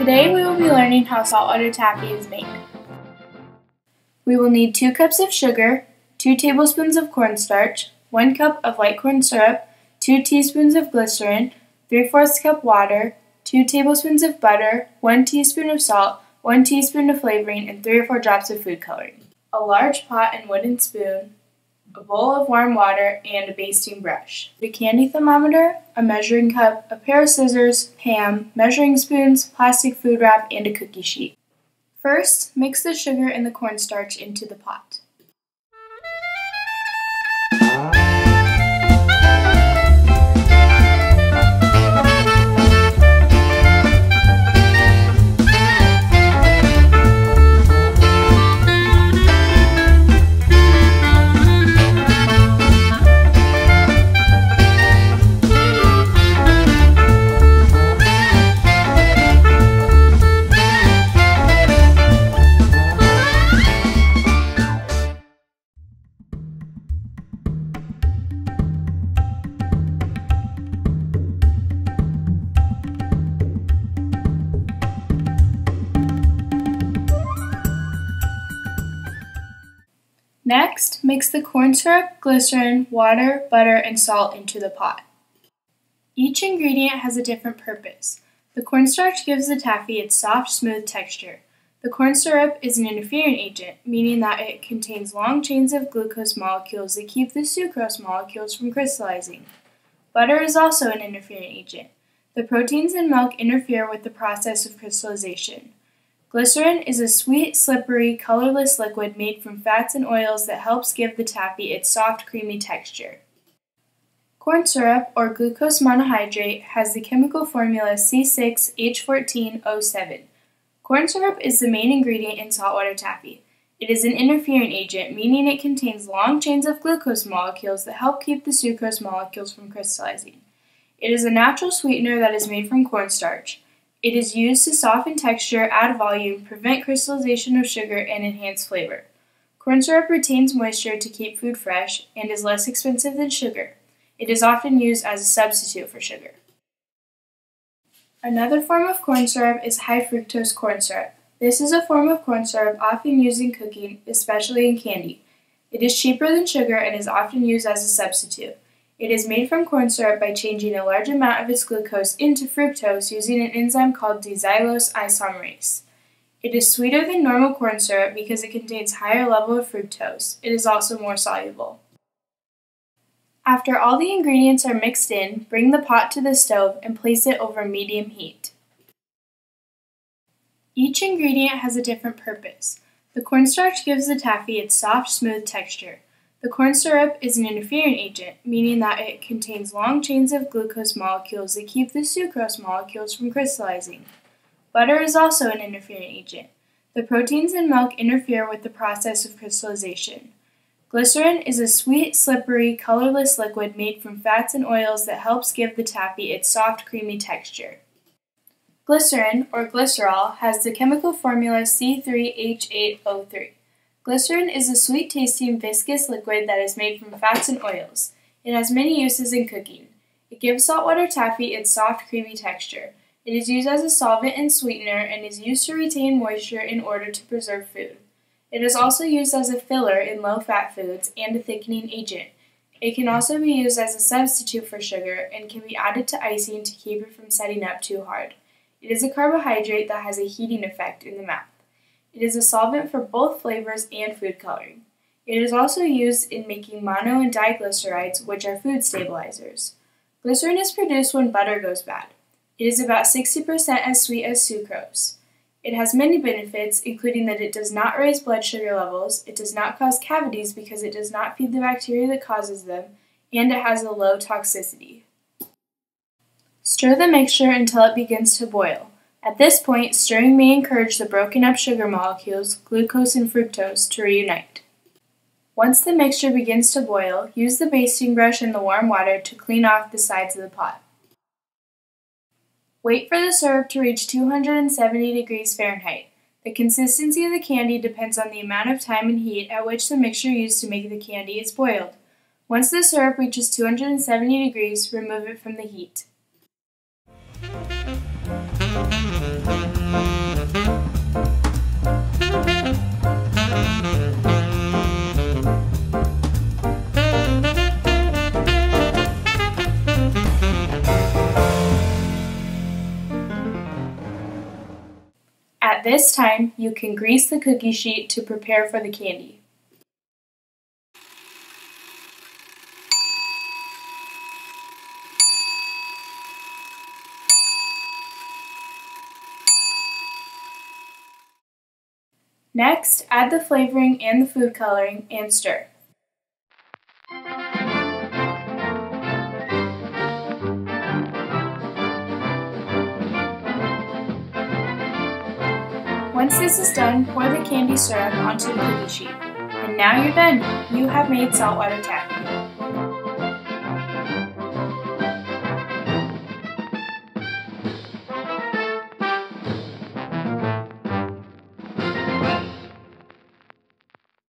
Today we will be learning how saltwater taffy is made. We will need 2 cups of sugar, 2 tablespoons of cornstarch, 1 cup of light corn syrup, 2 teaspoons of glycerin, 3 fourths cup water, 2 tablespoons of butter, 1 teaspoon of salt, 1 teaspoon of flavoring, and 3 or 4 drops of food coloring. A large pot and wooden spoon, a bowl of warm water, and a basting brush. A candy thermometer, a measuring cup, a pair of scissors, ham, measuring spoons, plastic food wrap, and a cookie sheet. First, mix the sugar and the cornstarch into the pot. Next, mix the corn syrup, glycerin, water, butter, and salt into the pot. Each ingredient has a different purpose. The cornstarch gives the taffy its soft, smooth texture. The corn syrup is an interfering agent, meaning that it contains long chains of glucose molecules that keep the sucrose molecules from crystallizing. Butter is also an interfering agent. The proteins in milk interfere with the process of crystallization. Glycerin is a sweet, slippery, colorless liquid made from fats and oils that helps give the taffy its soft, creamy texture. Corn syrup, or glucose monohydrate, has the chemical formula C6H14O7. Corn syrup is the main ingredient in saltwater taffy. It is an interfering agent, meaning it contains long chains of glucose molecules that help keep the sucrose molecules from crystallizing. It is a natural sweetener that is made from cornstarch. It is used to soften texture, add volume, prevent crystallization of sugar, and enhance flavor. Corn syrup retains moisture to keep food fresh and is less expensive than sugar. It is often used as a substitute for sugar. Another form of corn syrup is high fructose corn syrup. This is a form of corn syrup often used in cooking, especially in candy. It is cheaper than sugar and is often used as a substitute. It is made from corn syrup by changing a large amount of its glucose into fructose using an enzyme called D-xylose isomerase. It is sweeter than normal corn syrup because it contains higher level of fructose. It is also more soluble. After all the ingredients are mixed in, bring the pot to the stove and place it over medium heat. Each ingredient has a different purpose. The cornstarch gives the taffy its soft, smooth texture. The corn syrup is an interfering agent, meaning that it contains long chains of glucose molecules that keep the sucrose molecules from crystallizing. Butter is also an interfering agent. The proteins in milk interfere with the process of crystallization. Glycerin is a sweet, slippery, colorless liquid made from fats and oils that helps give the taffy its soft, creamy texture. Glycerin, or glycerol, has the chemical formula C3H8O3. Glycerin is a sweet tasting viscous liquid that is made from fats and oils. It has many uses in cooking. It gives saltwater taffy its soft, creamy texture. It is used as a solvent and sweetener and is used to retain moisture in order to preserve food. It is also used as a filler in low fat foods and a thickening agent. It can also be used as a substitute for sugar and can be added to icing to keep it from setting up too hard. It is a carbohydrate that has a heating effect in the mouth. It is a solvent for both flavors and food coloring. It is also used in making mono and diglycerides, which are food stabilizers. Glycerin is produced when butter goes bad. It is about 60% as sweet as sucrose. It has many benefits, including that it does not raise blood sugar levels, it does not cause cavities because it does not feed the bacteria that causes them, and it has a low toxicity. Stir the mixture until it begins to boil. At this point, stirring may encourage the broken up sugar molecules, glucose and fructose, to reunite. Once the mixture begins to boil, use the basting brush and the warm water to clean off the sides of the pot. Wait for the syrup to reach 270 degrees Fahrenheit. The consistency of the candy depends on the amount of time and heat at which the mixture used to make the candy is boiled. Once the syrup reaches 270 degrees, remove it from the heat. This time, you can grease the cookie sheet to prepare for the candy. Next, add the flavoring and the food coloring and stir. Once this is done, pour the candy syrup onto the cookie sheet. And now you're done! You have made saltwater taffy.